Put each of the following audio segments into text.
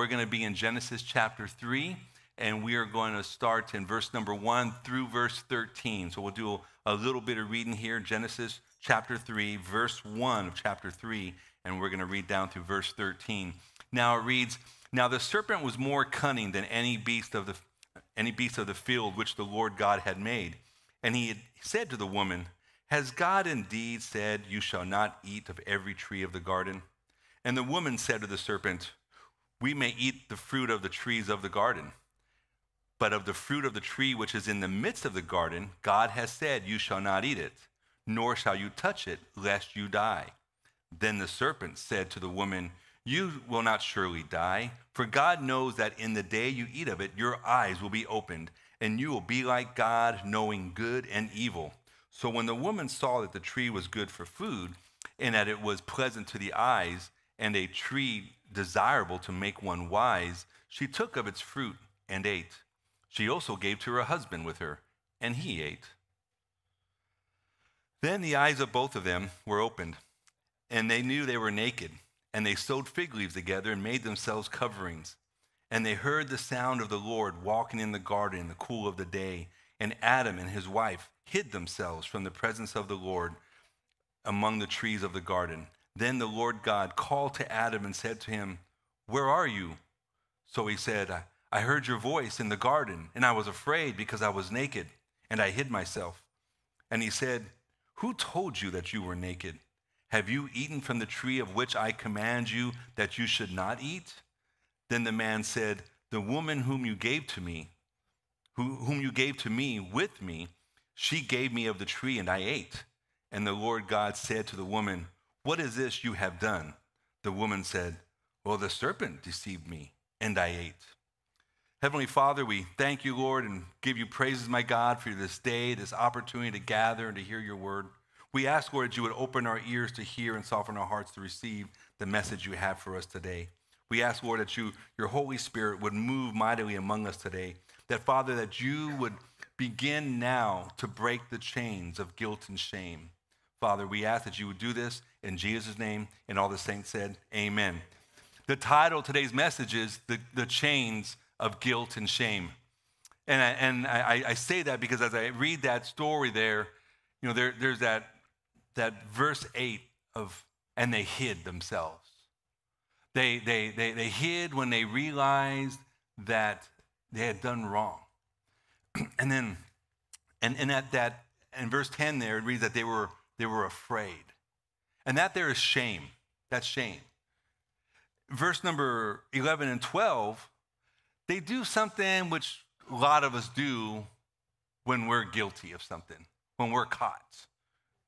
we're going to be in Genesis chapter 3, and we are going to start in verse number 1 through verse 13. So we'll do a little bit of reading here Genesis chapter 3, verse 1 of chapter 3, and we're going to read down through verse 13. Now it reads, Now the serpent was more cunning than any beast of the, any beast of the field which the Lord God had made. And he said to the woman, Has God indeed said, You shall not eat of every tree of the garden? And the woman said to the serpent, We may eat the fruit of the trees of the garden. But of the fruit of the tree which is in the midst of the garden, God has said, You shall not eat it, nor shall you touch it, lest you die. Then the serpent said to the woman, You will not surely die, for God knows that in the day you eat of it, your eyes will be opened, and you will be like God, knowing good and evil. So when the woman saw that the tree was good for food, and that it was pleasant to the eyes, and a tree desirable to make one wise, she took of its fruit and ate. She also gave to her husband with her, and he ate. Then the eyes of both of them were opened, and they knew they were naked, and they sewed fig leaves together and made themselves coverings. And they heard the sound of the Lord walking in the garden in the cool of the day, and Adam and his wife hid themselves from the presence of the Lord among the trees of the garden. Then the Lord God called to Adam and said to him, Where are you? So he said, I heard your voice in the garden, and I was afraid because I was naked, and I hid myself. And he said, Who told you that you were naked? Have you eaten from the tree of which I command you that you should not eat? Then the man said, The woman whom you gave to me, who, whom you gave to me with me, she gave me of the tree, and I ate. And the Lord God said to the woman, What is this you have done? The woman said, Well, the serpent deceived me, and I ate. Heavenly Father, we thank you, Lord, and give you praises, my God, for this day, this opportunity to gather and to hear your word. We ask, Lord, that you would open our ears to hear and soften our hearts to receive the message you have for us today. We ask, Lord, that you, your Holy Spirit would move mightily among us today. That, Father, that you would begin now to break the chains of guilt and shame. Father, we ask that you would do this in Jesus' name, and all the saints said, Amen. The title of today's message is The, the Chains of guilt and shame. And, I, and I, I, say that because as I read that story there, you know, there, there's that, that verse 8 of, and they hid themselves. They, they, they, they hid when they realized that they had done wrong. and then, and, and at that, in verse 10 there, it reads that they were, they were afraid. And that there is shame. That's shame. Verse number 11 and 12 they do something which a lot of us do when we're guilty of something, when we're caught.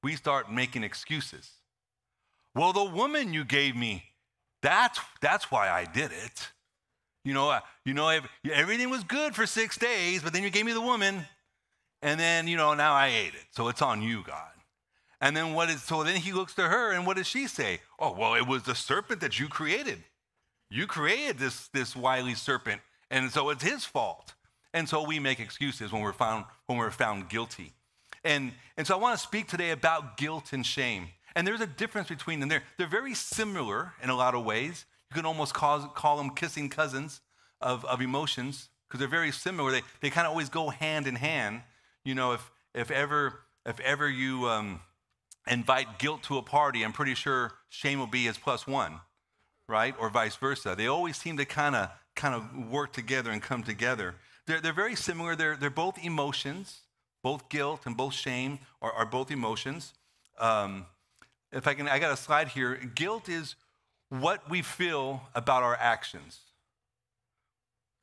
We start making excuses. Well, the woman you gave me, that's, that's why I did it. You know, uh, you know, everything was good for six days, but then you gave me the woman, and then, you know, now I ate it. So it's on you, God. And then what is, so then he looks to her, and what does she say? Oh, well, it was the serpent that you created. You created this, this wily serpent and so it's his fault. And so we make excuses when we're found, when we're found guilty. And, and so I want to speak today about guilt and shame. And there's a difference between them. They're, they're very similar in a lot of ways. You can almost call, call them kissing cousins of, of emotions because they're very similar. They, they kind of always go hand in hand. You know, if, if, ever, if ever you um, invite guilt to a party, I'm pretty sure shame will be as plus one, right? Or vice versa. They always seem to kind of kind of work together and come together. They're, they're very similar. They're, they're both emotions. Both guilt and both shame are, are both emotions. Um, if I can, I got a slide here. Guilt is what we feel about our actions.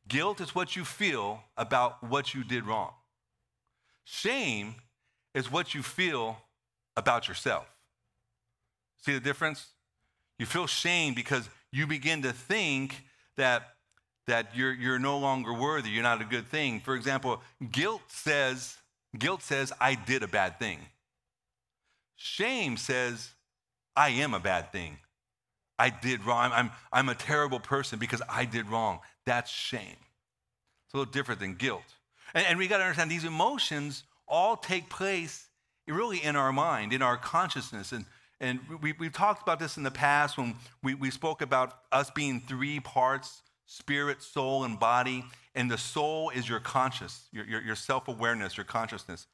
Guilt is what you feel about what you did wrong. Shame is what you feel about yourself. See the difference? You feel shame because you begin to think that that you're, you're no longer worthy, you're not a good thing. For example, guilt says, guilt says, I did a bad thing. Shame says, I am a bad thing. I did wrong. I'm, I'm a terrible person because I did wrong. That's shame. It's a little different than guilt. And, and we got to understand these emotions all take place really in our mind, in our consciousness. And, and we, we've talked about this in the past when we, we spoke about us being three parts spirit, soul, and body. And the soul is your conscious, your, your, your self awareness, your consciousness.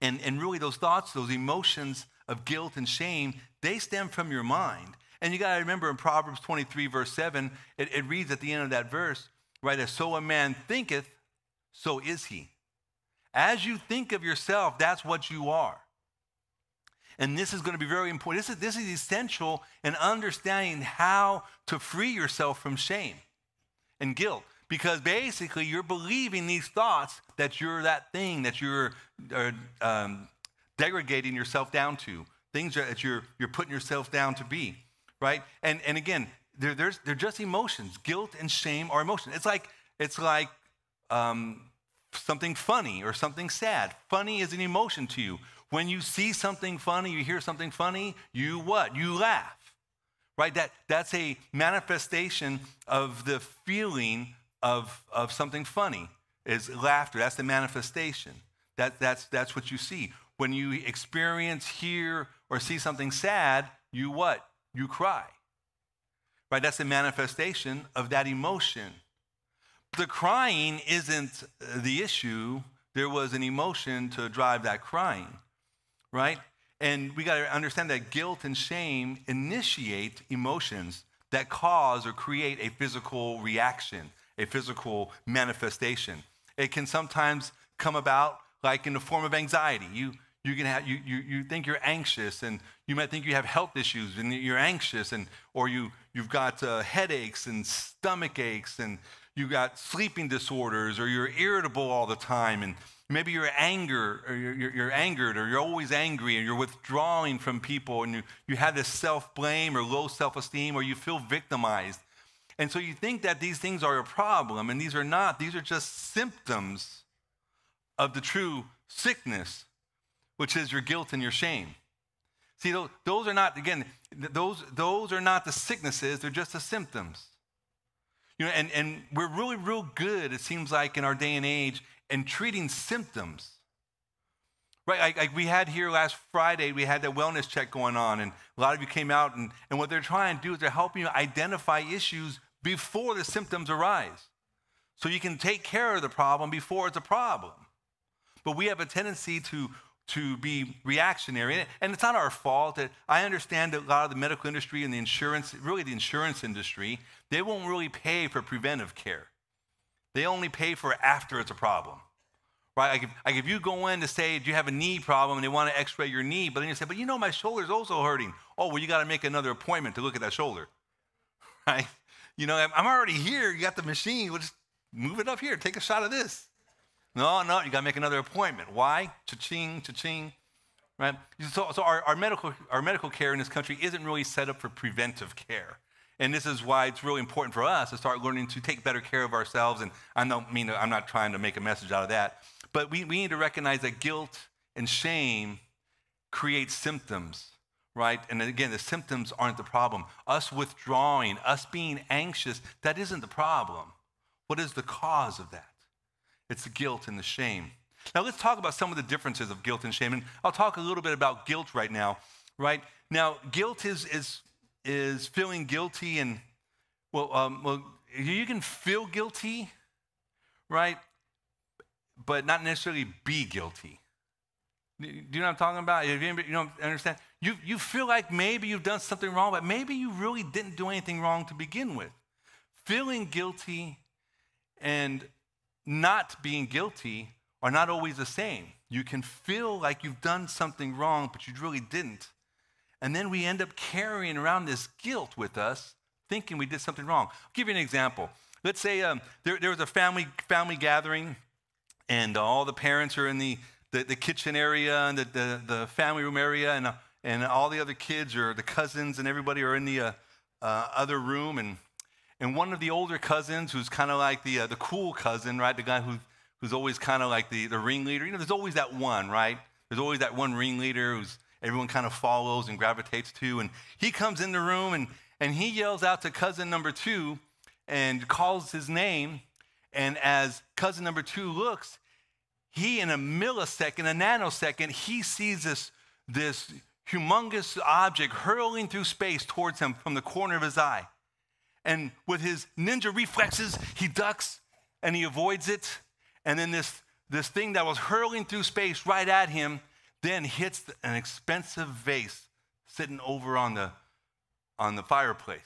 And, and really, those thoughts, those emotions of guilt and shame, they stem from your mind. And you got to remember in Proverbs 23, verse 7, it, it reads at the end of that verse, right? As so a man thinketh, so is he. As you think of yourself, that's what you are. And this is going to be very important. This is, this is essential in understanding how to free yourself from shame and guilt. Because basically, you're believing these thoughts that you're that thing that you're uh, um, degrading yourself down to, things that you're, you're putting yourself down to be, right? And, and again, they're, they're just emotions. Guilt and shame are emotions. It's like, it's like um, something funny or something sad. Funny is an emotion to you. When you see something funny, you hear something funny, you what? You laugh. Right? That, that's a manifestation of the feeling of, of something funny is laughter. That's the manifestation. That, that's, that's what you see. When you experience, hear, or see something sad, you what? You cry. Right? That's the manifestation of that emotion. The crying isn't the issue. There was an emotion to drive that crying right? And we got to understand that guilt and shame initiate emotions that cause or create a physical reaction, a physical manifestation. It can sometimes come about like in the form of anxiety. You, you, can have, you, you, you think you're anxious and you might think you have health issues and you're anxious and, or you, you've got uh, headaches and stomach aches and you got sleeping disorders or you're irritable all the time and Maybe you're anger, or you're, you're, you're, angered, or you're always angry, and you're withdrawing from people, and you, you have this self blame or low self esteem, or you feel victimized. And so you think that these things are a problem, and these are not. These are just symptoms of the true sickness, which is your guilt and your shame. See, those, those are not, again, those, those are not the sicknesses, they're just the symptoms. You know, and, and we're really, real good, it seems like, in our day and age in treating symptoms. Right, like, like, we had here last Friday, we had that wellness check going on, and a lot of you came out, and, and what they're trying to do is they're helping you identify issues before the symptoms arise. So you can take care of the problem before it's a problem. But we have a tendency to, to be reactionary, and it's not our fault. I understand that a lot of the medical industry and the insurance, really the insurance industry, they won't really pay for preventive care. They only pay for after it's a problem. Right? Like if, like if you go in to say, do you have a knee problem and they want to x-ray your knee, but then you say, but you know my shoulder's also hurting. Oh, well, you got to make another appointment to look at that shoulder. Right? You know, I'm already here. You got the machine. We'll just move it up here. Take a shot of this. No, no, you got to make another appointment. Why? Cha-ching, cha-ching. Right? So, so our, our, medical, our medical care in this country isn't really set up for preventive care. And this is why it's really important for us to start learning to take better care of ourselves. And I don't mean I'm not trying to make a message out of that, but we, we need to recognize that guilt and shame create symptoms, right? And again, the symptoms aren't the problem. Us withdrawing, us being anxious, that isn't the problem. What is the cause of that? It's the guilt and the shame. Now, let's talk about some of the differences of guilt and shame. And I'll talk a little bit about guilt right now, right? Now, guilt is, is is feeling guilty and well, um, well, you can feel guilty, right? But not necessarily be guilty. Do you know what I'm talking about? If you, you don't understand, you, you feel like maybe you've done something wrong, but maybe you really didn't do anything wrong to begin with. Feeling guilty and not being guilty are not always the same. You can feel like you've done something wrong, but you really didn't. And then we end up carrying around this guilt with us, thinking we did something wrong. I'll give you an example. Let's say um, there, there, was a family, family gathering, and all the parents are in the, the, the kitchen area and the, the, the, family room area, and, and all the other kids or the cousins and everybody are in the uh, uh, other room. And, and one of the older cousins, who's kind of like the, uh, the cool cousin, right? The guy who, who's always kind of like the, the ringleader. You know, there's always that one, right? There's always that one ringleader who's everyone kind of follows and gravitates to. And he comes in the room and, and he yells out to cousin number two and calls his name. And as cousin number two looks, he, in a millisecond, a nanosecond, he sees this, this humongous object hurling through space towards him from the corner of his eye. And with his ninja reflexes, he ducks and he avoids it. And then this, this thing that was hurling through space right at him then hits an expensive vase sitting over on the, on the fireplace.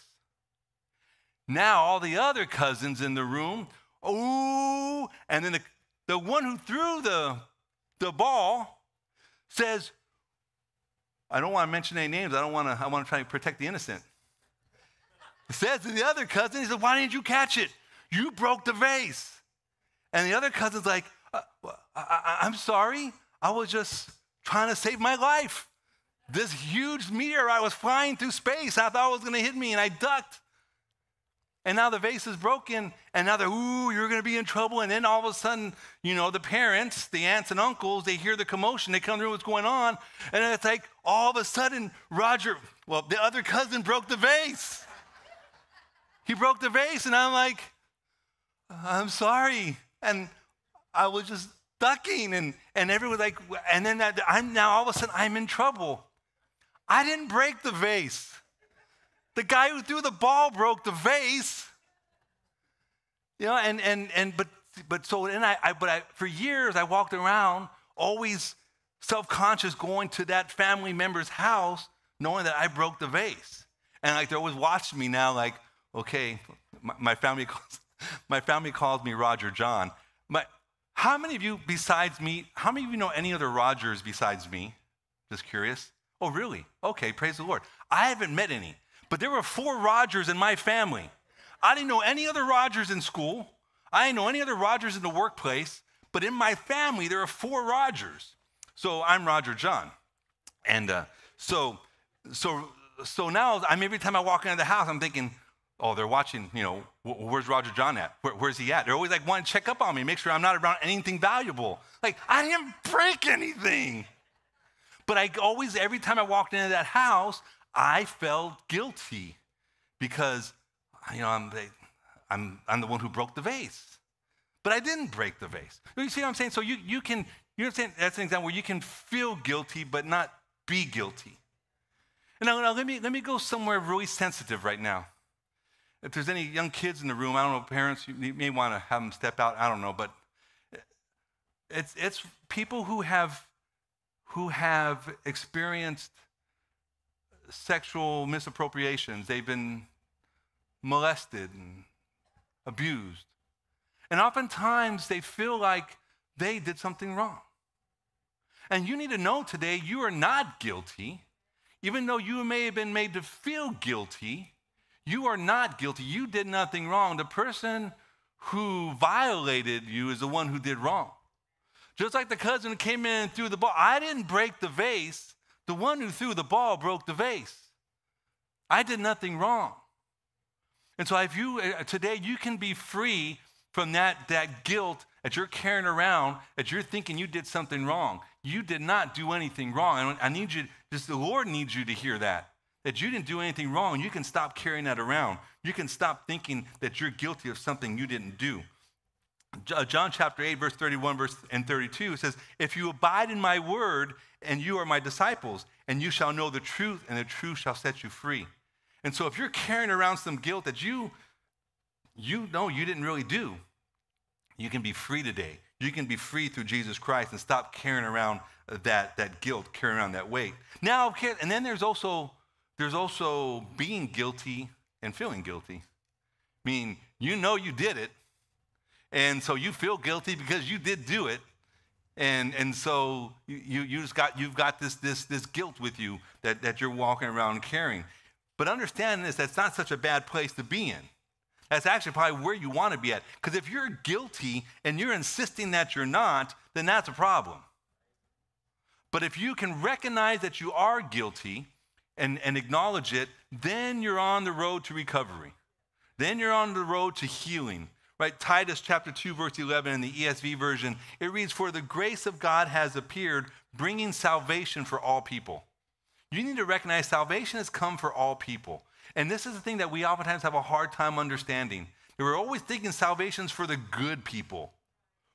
Now, all the other cousins in the room, ooh, and then the, the one who threw the, the ball says, I don't want to mention any names. I don't want to, I want to try to protect the innocent. Says to the other cousin, he said, Why didn't you catch it? You broke the vase. And the other cousin's like, uh, I, am sorry. I was just trying to save my life. This huge meteor, I was flying through space. I thought it was going to hit me, and I ducked. And now the vase is broken, and now they're, ooh, you're going to be in trouble. And then all of a sudden, you know, the parents, the aunts and uncles, they hear the commotion. They come through what's going on. And it's like all of a sudden, Roger, well, the other cousin broke the vase. He broke the vase, and I'm like, I'm sorry. And I was just ducking, and, and everyone like, and then that, I'm now all of a sudden, I'm in trouble. I didn't break the vase. The guy who threw the ball broke the vase. You know, and and and but but so and I, I but I for years I walked around always self-conscious going to that family member's house knowing that I broke the vase. And like they're always watching me now, like, okay, my, my family calls my family calls me Roger John. My, how many of you besides me, how many of you know any other Rogers besides me? Just curious. Oh, really? Okay, praise the Lord. I haven't met any. But there were four Rogers in my family. I didn't know any other Rogers in school. I didn't know any other Rogers in the workplace. But in my family, there are four Rogers. So I'm Roger John. And uh, so, so, so now I'm every time I walk into the house, I'm thinking, oh, they're watching, you know, where's Roger John at? Where, where's he at? They're always like wanting to check up on me, make sure I'm not around anything valuable. Like, I didn't break anything. But I always, every time I walked into that house, I felt guilty because, you know, I'm, I'm, I'm the one who broke the vase. But I didn't break the vase. You see what I'm saying? So you, you can, you know, I'm saying that's an example where you can feel guilty but not be guilty. And now, now let, me, let me go somewhere really sensitive right now. If there's any young kids in the room, I don't know, parents, you may want to have them step out, I don't know, but it's, it's people who have, who have experienced sexual misappropriations, they've been molested and abused. And oftentimes they feel like they did something wrong. And you need to know today you are not guilty. Even though you may have been made to feel guilty, you are not guilty. You did nothing wrong. The person who violated you is the one who did wrong. Just like the cousin who came in and threw the ball. I didn't break the vase. The one who threw the ball broke the vase. I did nothing wrong. And so if you uh, today you can be free from that, that guilt that you're carrying around, that you're thinking you did something wrong. You did not do anything wrong. And I need you, just the Lord needs you to hear that. That you didn't do anything wrong. You can stop carrying that around. You can stop thinking that you're guilty of something you didn't do. John chapter 8, verse 31 verse, and 32 says, If you abide in my word, and you are my disciples, and you shall know the truth, and the truth shall set you free. And so if you're carrying around some guilt that you you know you didn't really do, you can be free today. You can be free through Jesus Christ and stop carrying around that, that guilt, carrying around that weight. Now, and then there's also there's also being guilty and feeling guilty. I mean, you know you did it, and so you feel guilty because you did do it. And, and so you, you just got, you've got this, this, this guilt with you that, that you're walking around carrying. But understand this, that's not such a bad place to be in. That's actually probably where you want to be at. Because if you're guilty and you're insisting that you're not, then that's a problem. But if you can recognize that you are guilty and, and acknowledge it, then you're on the road to recovery. Then you're on the road to healing. Right? Titus chapter 2, verse 11 in the ESV version, it reads, For the grace of God has appeared, bringing salvation for all people. You need to recognize salvation has come for all people. And this is the thing that we oftentimes have a hard time understanding. We're always thinking salvation's for the good people,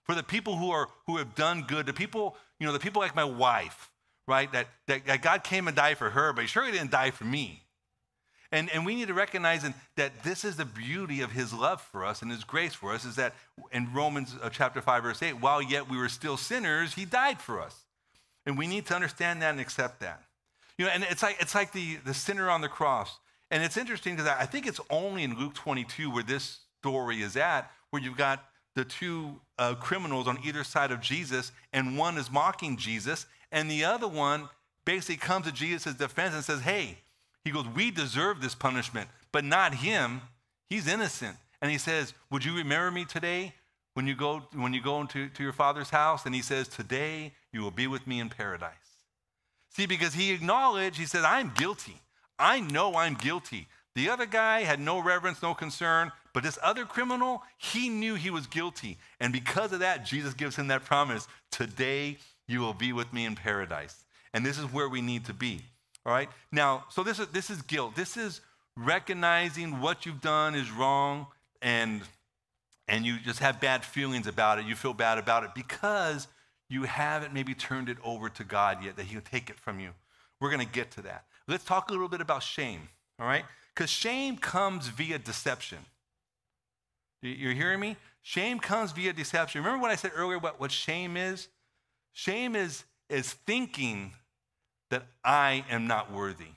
for the people who are who have done good, the people, you know, the people like my wife, right? That, that, God came and died for her, but he surely didn't die for me. And, and we need to recognize that this is the beauty of his love for us and his grace for us is that in Romans uh, chapter 5, verse 8, while yet we were still sinners, he died for us. And we need to understand that and accept that. You know, and it's like, it's like the, the sinner on the cross. And it's interesting because I think it's only in Luke 22 where this story is at, where you've got the two uh, criminals on either side of Jesus, and one is mocking Jesus, and the other one basically comes to Jesus' defense and says, Hey, he goes, We deserve this punishment, but not him. He's innocent. And he says, Would you remember me today when you go, when you go into to your father's house? And he says, Today you will be with me in paradise. See, because he acknowledged, he said, I'm guilty. I know I'm guilty. The other guy had no reverence, no concern, but this other criminal, he knew he was guilty. And because of that, Jesus gives him that promise today you will be with me in paradise. And this is where we need to be. All right? Now, so this is, this is guilt. This is recognizing what you've done is wrong and, and you just have bad feelings about it. You feel bad about it because you haven't maybe turned it over to God yet, that He'll take it from you. We're going to get to that. Let's talk a little bit about shame, all right? Because shame comes via deception. You're hearing me? Shame comes via deception. Remember what I said earlier about what shame is? Shame is, is thinking that I am not worthy.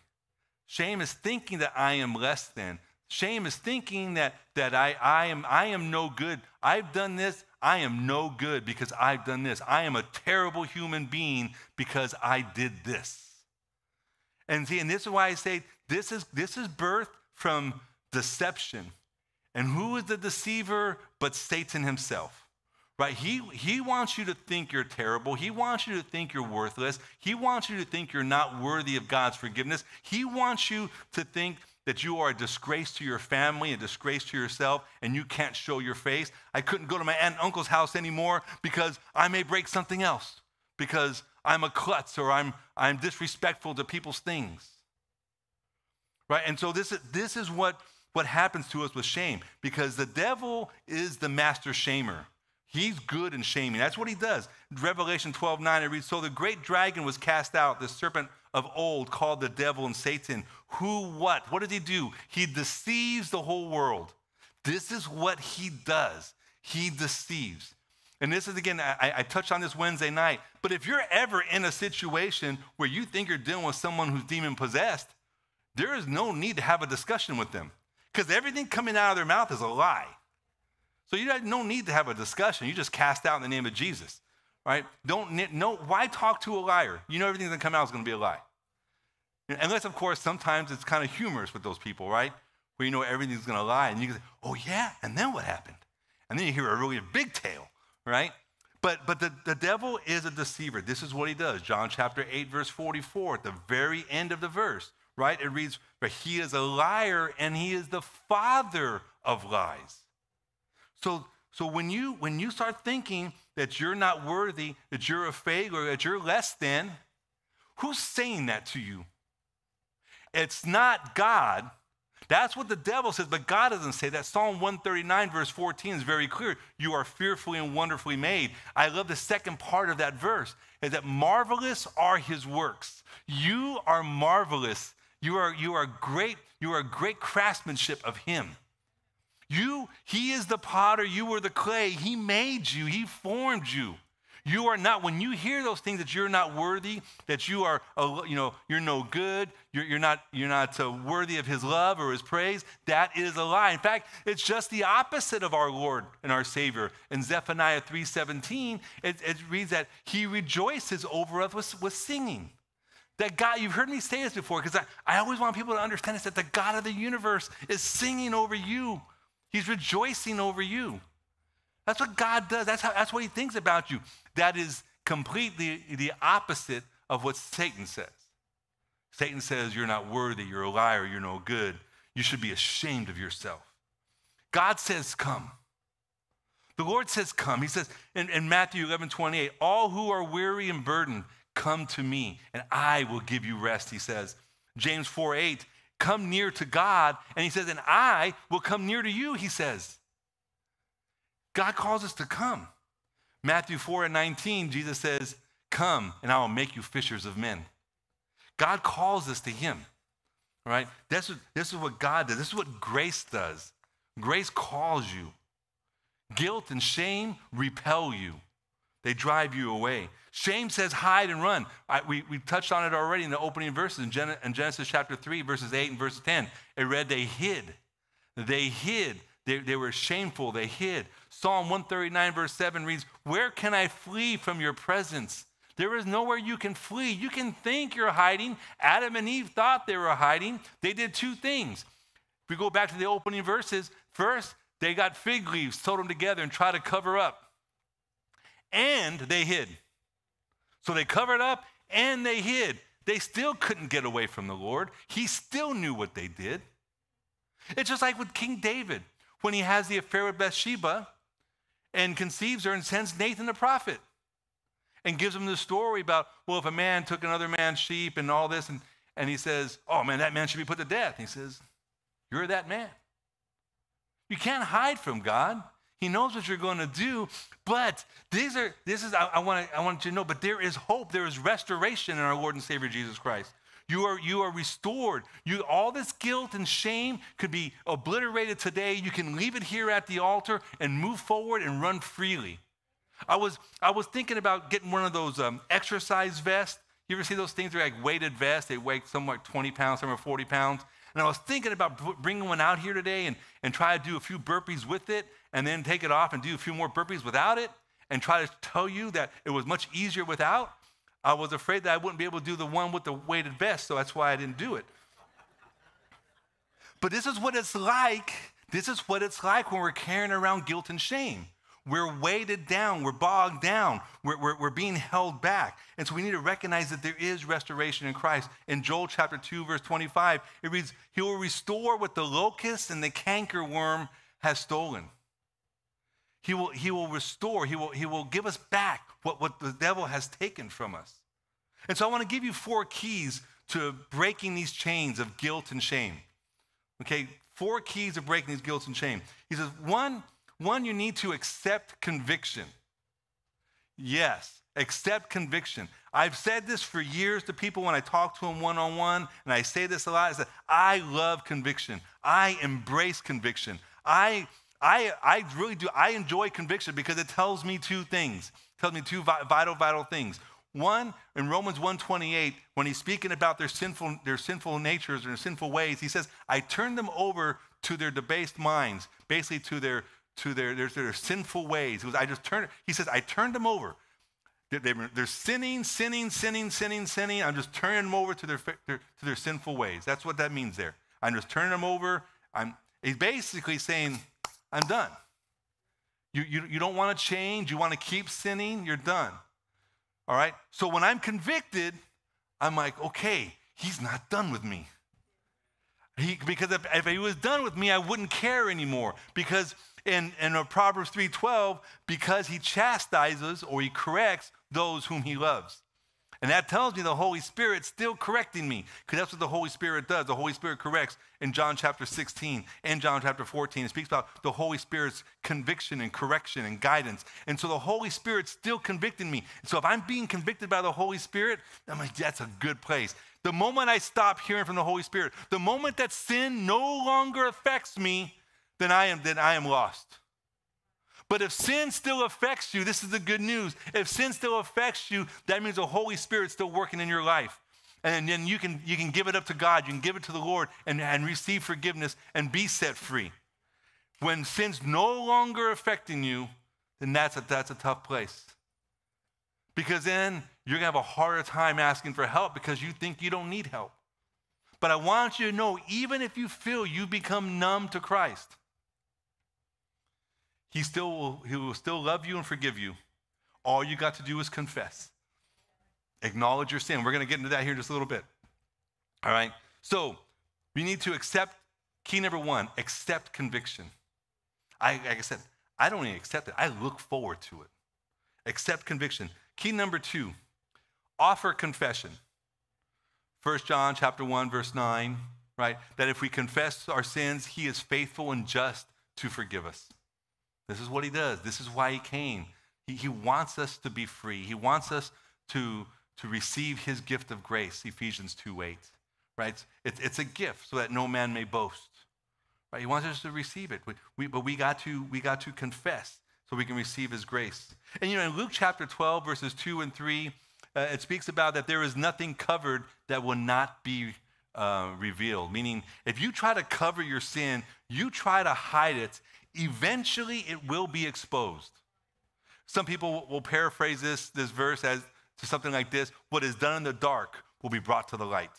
Shame is thinking that I am less than. Shame is thinking that, that I, I, am, I am no good. I've done this. I am no good because I've done this. I am a terrible human being because I did this. And see, and this is why I say this is this is birth from deception. And who is the deceiver but Satan himself? Right? He, he wants you to think you're terrible. He wants you to think you're worthless. He wants you to think you're not worthy of God's forgiveness. He wants you to think that you are a disgrace to your family, a disgrace to yourself, and you can't show your face. I couldn't go to my aunt and uncle's house anymore because I may break something else, because I'm a klutz or I'm, I'm disrespectful to people's things. Right? And so this is, this is what, what happens to us with shame, because the devil is the master shamer. He's good in shaming. That's what he does. Revelation 12 9, it reads So the great dragon was cast out, the serpent of old called the devil and Satan. Who, what? What does he do? He deceives the whole world. This is what he does. He deceives. And this is, again, I, I, touched on this Wednesday night, but if you're ever in a situation where you think you're dealing with someone who's demon possessed, there is no need to have a discussion with them because everything coming out of their mouth is a lie. So you have no need to have a discussion. You just cast out in the name of Jesus, right? Don't no. Why talk to a liar? You know everything that come out is going to be a lie. Unless, of course, sometimes it's kind of humorous with those people, right? Where you know everything's going to lie, and you say, "Oh yeah," and then what happened? And then you hear a really big tale, right? But but the, the devil is a deceiver. This is what he does. John chapter 8, verse 44, at the very end of the verse, right? It reads, But he is a liar and he is the father of lies. So, so when, you, when you start thinking that you're not worthy, that you're a failure, that you're less than, who's saying that to you? It's not God. That's what the devil says, but God doesn't say that. Psalm 139, verse 14 is very clear. You are fearfully and wonderfully made. I love the second part of that verse, is that marvelous are his works. You are marvelous. You are, you are great, you are great craftsmanship of him. You, he is the potter, you were the clay. He made you, he formed you. You are not, when you hear those things that you're not worthy, that you are, you know, you're no good, you're, you're not, you're not uh, worthy of his love or his praise, that is a lie. In fact, it's just the opposite of our Lord and our Savior. In Zephaniah 3.17, it, it reads that he rejoices over us with, with singing. That God, you've heard me say this before, because I, I always want people to understand this, that the God of the universe is singing over you He's rejoicing over you. That's what God does. That's, how, that's what he thinks about you. That is completely the opposite of what Satan says. Satan says you're not worthy, you're a liar, you're no good. You should be ashamed of yourself. God says, Come. The Lord says, Come. He says in, in Matthew 11 28, All who are weary and burdened, come to me, and I will give you rest, he says. James 4 8, come near to God. And he says, and I will come near to you, he says. God calls us to come. Matthew 4 and 19, Jesus says, Come, and I will make you fishers of men. God calls us to him. Right? This is, this is what God does. This is what grace does. Grace calls you. Guilt and shame repel you, they drive you away. Shame says hide and run. I, we, we touched on it already in the opening verses in, Gen- in Genesis chapter 3, verses 8 and verse 10. It read, They hid. They hid. They, they were shameful. They hid. Psalm 139, verse 7 reads, Where can I flee from your presence? There is nowhere you can flee. You can think you're hiding. Adam and Eve thought they were hiding. They did two things. If we go back to the opening verses, first, they got fig leaves, sewed them together, and tried to cover up. And they hid. So they covered up and they hid. They still couldn't get away from the Lord. He still knew what they did. It's just like with King David when he has the affair with Bathsheba and conceives her and sends Nathan the prophet and gives him the story about, well, if a man took another man's sheep and all this, and, and he says, oh man, that man should be put to death. And he says, you're that man. You can't hide from God. He knows what you're going to do. But these are, this is, I, I, want I want you to know, but there is hope. There is restoration in our Lord and Savior Jesus Christ. You are, you are restored. You, all this guilt and shame could be obliterated today. You can leave it here at the altar and move forward and run freely. I was, I was thinking about getting one of those um, exercise vests. You ever see those things? They're like weighted vests. They weigh somewhat 20 pounds, some are 40 pounds. And I was thinking about bringing one out here today and, and try to do a few burpees with it and then take it off and do a few more burpees without it and try to tell you that it was much easier without. I was afraid that I wouldn't be able to do the one with the weighted vest, so that's why I didn't do it. But this is what it's like. This is what it's like when we're carrying around guilt and shame. We're weighted down, we're bogged down, we're, we're, we're, being held back. And so we need to recognize that there is restoration in Christ. In Joel chapter 2, verse 25, it reads, He will restore what the locust and the cankerworm has stolen. He will, he will restore, he will, he will give us back what, what the devil has taken from us. And so I want to give you four keys to breaking these chains of guilt and shame. Okay, four keys of breaking these guilt and shame. He says, one, one, you need to accept conviction. Yes, accept conviction. I've said this for years to people when I talk to them one on one, and I say this a lot. I say, I love conviction. I embrace conviction. I, I, I really do. I enjoy conviction because it tells me two things. It tells me two vital, vital things. One, in Romans 128, when he's speaking about their sinful, their sinful natures and their sinful ways, he says, I turn them over to their debased minds, basically to their to their, their, their sinful ways. Was, I just turned, he says, I turned them over. They, they, they're sinning, sinning, sinning, sinning, sinning. I'm just turning them over to their, their, to their sinful ways. That's what that means there. I'm just turning them over. I'm, he's basically saying, I'm done. You, you, you don't want to change. You want to keep sinning. You're done. All right? So when I'm convicted, I'm like, okay, he's not done with me. He, because if, if he was done with me, I wouldn't care anymore. Because in, in Proverbs 3.12 because he chastises or he corrects those whom he loves. And that tells me the Holy Spirit's still correcting me because that's what the Holy Spirit does. The Holy Spirit corrects in John chapter 16 and John chapter 14. It speaks about the Holy Spirit's conviction and correction and guidance. And so the Holy Spirit's still convicting me. So if I'm being convicted by the Holy Spirit, I'm like, that's a good place. The moment I stop hearing from the Holy Spirit, the moment that sin no longer affects me, then I am, then I am lost. But if sin still affects you, this is the good news. If sin still affects you, that means the Holy Spirit's still working in your life. And then you can, you can give it up to God, you can give it to the Lord and, and receive forgiveness and be set free. When sin's no longer affecting you, then that's a, that's a tough place. Because then you're going to have a harder time asking for help because you think you don't need help. But I want you to know, even if you feel you become numb to Christ, he still will, he will still love you and forgive you. All you got to do is confess. Acknowledge your sin. We're going to get into that here in just a little bit. All right? So we need to accept, key number one, accept conviction. I, like I said, I don't even accept it. I look forward to it. Accept conviction. Key number two, offer confession. 1 John chapter 1, verse 9, right? That if we confess our sins, he is faithful and just to forgive us. This is what he does. This is why he came. He, he wants us to be free. He wants us to, to receive his gift of grace, Ephesians 2 8. right? It's, it's a gift so that no man may boast. Right? He wants us to receive it. We, we, but we got, to, we got to confess so we can receive his grace. And you know, in Luke chapter 12, verses 2 and 3, uh, it speaks about that there is nothing covered that will not be uh, revealed. Meaning, if you try to cover your sin, you try to hide it, eventually it will be exposed. Some people will paraphrase this, this verse as to something like this What is done in the dark will be brought to the light.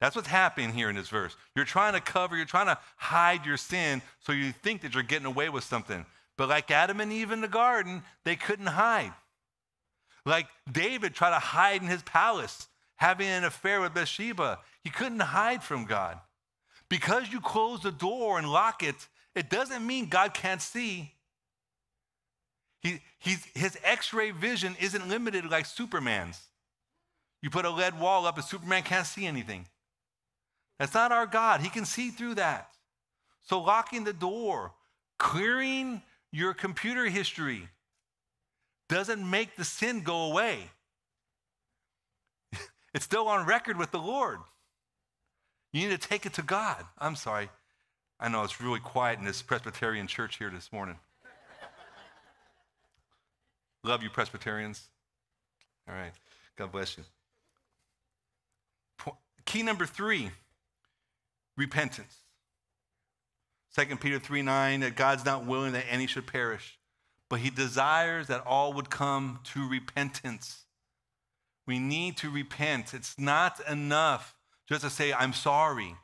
That's what's happening here in this verse. You're trying to cover, you're trying to hide your sin so you think that you're getting away with something. But like Adam and Eve in the garden, they couldn't hide. Like David tried to hide in his palace, having an affair with Bathsheba. He couldn't hide from God. Because you close the door and lock it, it doesn't mean God can't see. He, his x ray vision isn't limited like Superman's. You put a lead wall up and Superman can't see anything. That's not our God. He can see through that. So, locking the door, clearing your computer history doesn't make the sin go away. It's still on record with the Lord. You need to take it to God. I'm sorry. I know it's really quiet in this Presbyterian church here this morning. Love you, Presbyterians. All right. God bless you. Key number three repentance. 2 Peter 3 9, that God's not willing that any should perish, but he desires that all would come to repentance. We need to repent. It's not enough just to say, I'm sorry.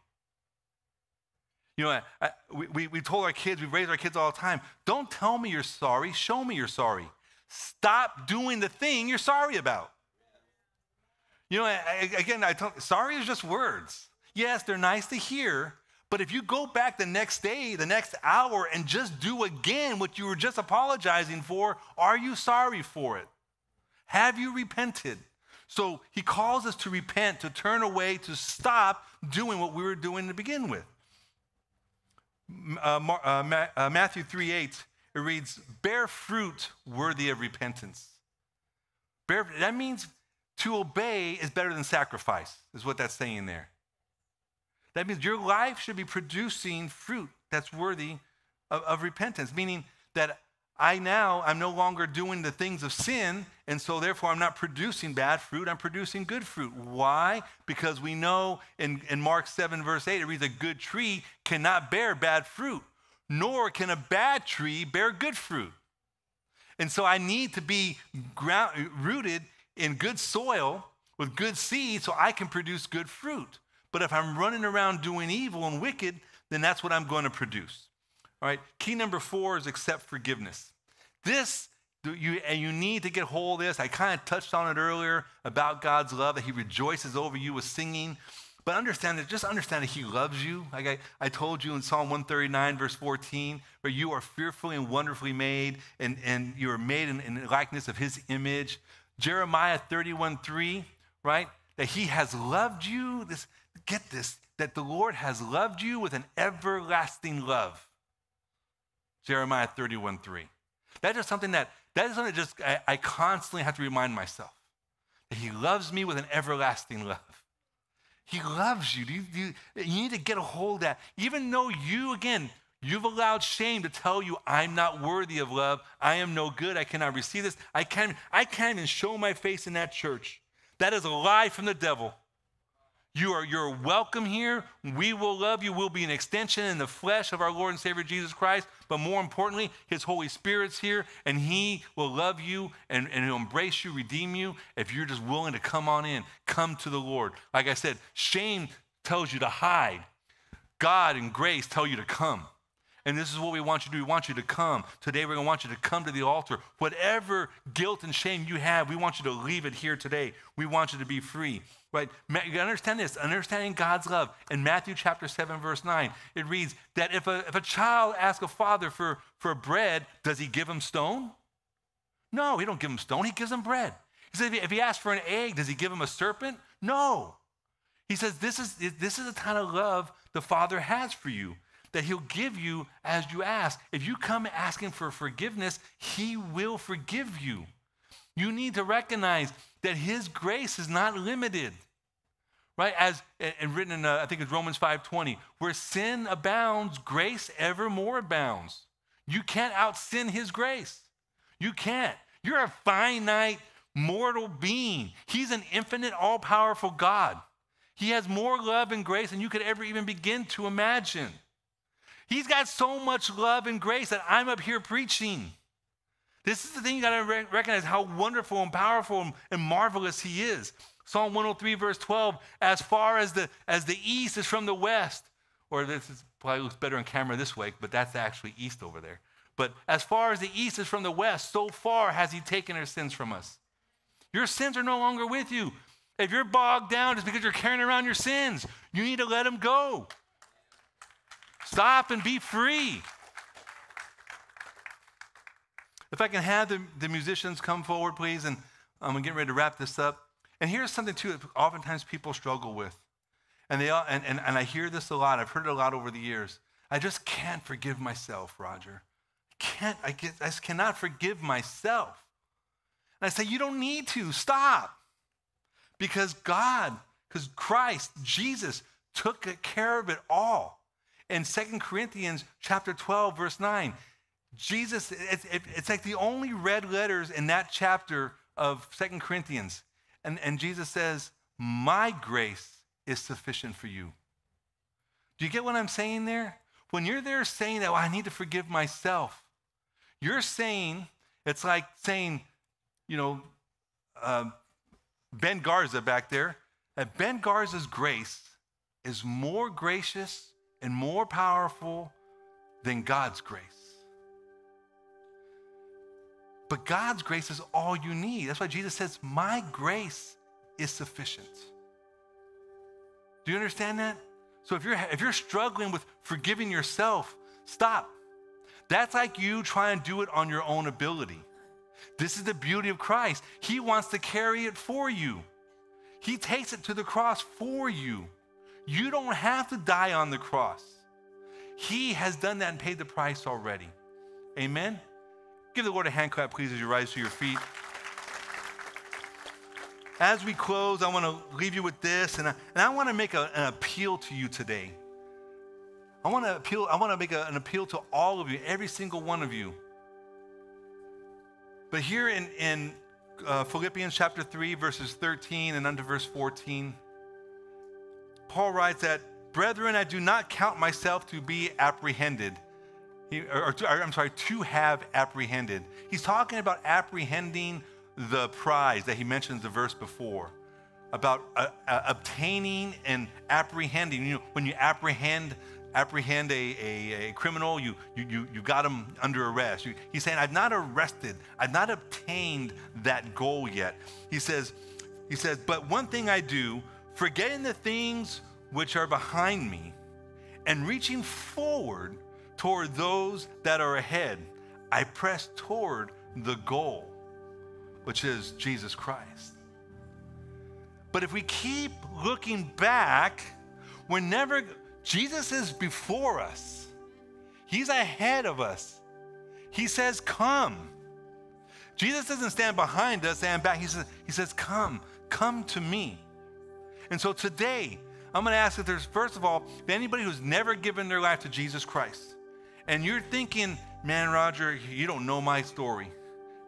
You know, I, I, we, we told our kids, we raised our kids all the time, don't tell me you're sorry, show me you're sorry. Stop doing the thing you're sorry about. You know, I, again, I tell, sorry is just words. Yes, they're nice to hear, but if you go back the next day, the next hour, and just do again what you were just apologizing for, are you sorry for it? Have you repented? So he calls us to repent, to turn away, to stop doing what we were doing to begin with. Uh, uh, uh, Matthew 3 8, it reads, Bear fruit worthy of repentance. Bear, that means to obey is better than sacrifice, is what that's saying there. That means your life should be producing fruit that's worthy of, of repentance, meaning that I now, I'm no longer doing the things of sin, and so therefore I'm not producing bad fruit, I'm producing good fruit. Why? Because we know in, in Mark 7, verse 8, it reads, A good tree cannot bear bad fruit, nor can a bad tree bear good fruit. And so I need to be ground, rooted in good soil with good seed so I can produce good fruit. But if I'm running around doing evil and wicked, then that's what I'm going to produce. All right, key number four is accept forgiveness. This, you, and you need to get hold of this. I kind of touched on it earlier about God's love, that He rejoices over you with singing. But understand that, just understand that He loves you. Like I, I told you in Psalm 139, verse 14, where you are fearfully and wonderfully made, and, and you are made in, in the likeness of His image. Jeremiah 31, 3, right? That He has loved you. This, get this, that the Lord has loved you with an everlasting love. Jeremiah 31 3. That is something that, that is something that just I, I constantly have to remind myself that He loves me with an everlasting love. He loves you. You, you. you need to get a hold of that. Even though you, again, You've allowed shame to tell you, I'm not worthy of love. I am no good. I cannot receive this. I can't, I can't even show my face in that church. That is a lie from the devil. You are you're welcome here. We will love you. We'll be an extension in the flesh of our Lord and Savior Jesus Christ. But more importantly, His Holy Spirit's here, and He will love you and, and He'll embrace you, redeem you, if you're just willing to come on in, come to the Lord. Like I said, shame tells you to hide. God and grace tell you to come. And this is what we want you to do. We want you to come. Today, we're going to want you to come to the altar. Whatever guilt and shame you have, we want you to leave it here today. We want you to be free. Right? You understand this, understanding God's love. In Matthew chapter 7, verse 9, it reads that if a, if a child asks a father for, for bread, does he give him stone? No, he don't give him stone, he gives him bread. He says if he asks for an egg, does he give him a serpent? No. He says this is, this is the kind of love the Father has for you, that he'll give you as you ask. If you come asking for forgiveness, he will forgive you. You need to recognize that his grace is not limited. right? As and written in uh, I think it's Romans 5:20, where sin abounds, grace evermore abounds. You can't out sin His grace. You can't. You're a finite mortal being. He's an infinite, all-powerful God. He has more love and grace than you could ever even begin to imagine. He's got so much love and grace that I'm up here preaching. This is the thing you got to recognize how wonderful and powerful and marvelous He is. Psalm 103, verse 12, as far as the, as the east is from the west, or this is, probably looks better on camera this way, but that's actually east over there. But as far as the east is from the west, so far has he taken our sins from us. Your sins are no longer with you. If you're bogged down, it's because you're carrying around your sins. You need to let them go. Stop and be free. If I can have the, the musicians come forward, please, and um, I'm getting ready to wrap this up. And here's something, too, that oftentimes people struggle with. And, they all, and, and, and I hear this a lot. I've heard it a lot over the years. I just can't forgive myself, Roger. I can't, I, get, I cannot forgive myself. And I say, you don't need to. Stop. Because God, because Christ, Jesus, took care of it all. In 2 Corinthians chapter 12, verse 9, Jesus, it's, it's like the only red letters in that chapter of 2 Corinthians. And, and Jesus says, My grace is sufficient for you. Do you get what I'm saying there? When you're there saying that, well, I need to forgive myself, you're saying, it's like saying, you know, uh, Ben Garza back there, that Ben Garza's grace is more gracious and more powerful than God's grace. But God's grace is all you need. That's why Jesus says, My grace is sufficient. Do you understand that? So if you're if you're struggling with forgiving yourself, stop. That's like you trying to do it on your own ability. This is the beauty of Christ. He wants to carry it for you. He takes it to the cross for you. You don't have to die on the cross. He has done that and paid the price already. Amen. Give the Lord a hand clap, please, as you rise to your feet. As we close, I want to leave you with this, and I, and I want to make a, an appeal to you today. I want to appeal. I want to make a, an appeal to all of you, every single one of you. But here in, in uh, Philippians chapter 3, verses 13 and unto verse 14, Paul writes that, Brethren, I do not count myself to be apprehended. He, or, or, I'm sorry, to have apprehended. He's talking about apprehending the prize that he mentions the verse before about uh, uh, obtaining and apprehending. You know, when you apprehend apprehend a, a, a criminal, you, you, you, you got him under arrest. You, he's saying, I've not arrested, I've not obtained that goal yet. He says, he says, but one thing I do, forgetting the things which are behind me and reaching forward toward those that are ahead. I press toward the goal, which is Jesus Christ. But if we keep looking back, we're never, Jesus is before us, He's ahead of us. He says, Come. Jesus doesn't stand behind us and back. He says, he says, Come, come to me. And so today, I'm going to ask if there's, first of all, anybody who's never given their life to Jesus Christ, and you're thinking, man, Roger, you don't know my story.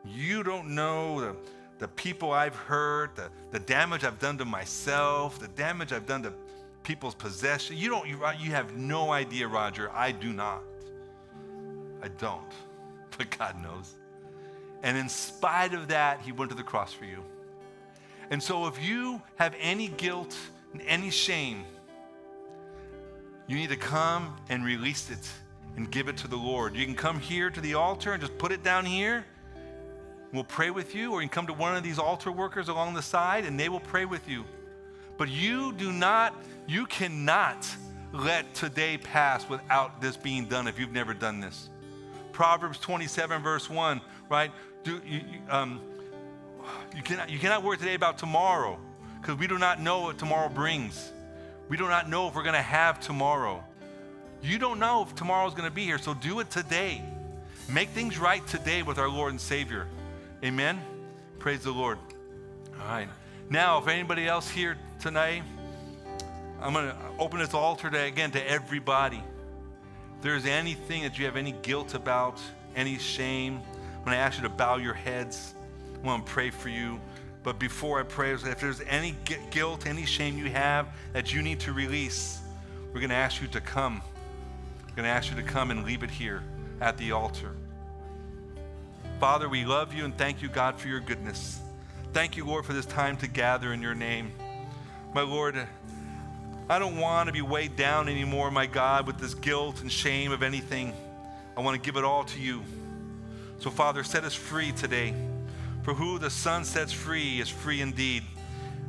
You don't know the, the people I've hurt, the, the damage I've done to myself, the damage I've done to people's possession. You don't, you, you have no idea, Roger. I do not. I don't. But God knows. And in spite of that, He went to the cross for you. And so if you have any guilt and any shame, you need to come and release it and give it to the Lord. You can come here to the altar and just put it down here. We'll pray with you, or you can come to one of these altar workers along the side and they will pray with you. But you do not, you cannot let today pass without this being done if you've never done this. Proverbs 27, verse 1, right? Do, you, um, you, cannot, you cannot worry today about tomorrow because we do not know what tomorrow brings. We do not know if we're going to have tomorrow. You don't know if tomorrow is going to be here, so do it today. Make things right today with our Lord and Savior. Amen. Praise the Lord. All right. Now, if anybody else here tonight, I'm going to open this altar to, again to everybody. If there's anything that you have any guilt about, any shame, I'm going to ask you to bow your heads. Want to pray for you. But before I pray, if there's any guilt, any shame you have that you need to release, we're going to ask you to come. We're going to ask you to come and leave it here at the altar. Father, we love you and thank you, God, for your goodness. Thank you, Lord, for this time to gather in your name. My Lord, I don't want to be weighed down anymore, my God, with this guilt and shame of anything. I want to give it all to you. So, Father, set us free today. For who the Son sets free is free indeed.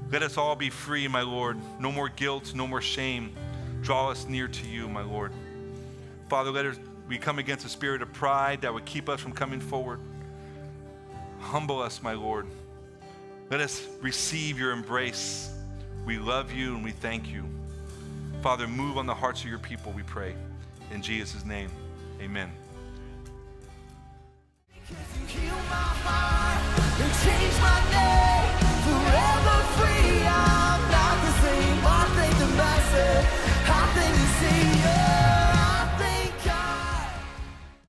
Let us all be free, my Lord. No more guilt, no more shame. Draw us near to you, my Lord. Father, let us, we come against a spirit of pride that would keep us from coming forward. Humble us, my Lord. Let us receive your embrace. We love you and we thank you. Father, move on the hearts of your people, we pray. In Jesus' name, amen. I think you see it.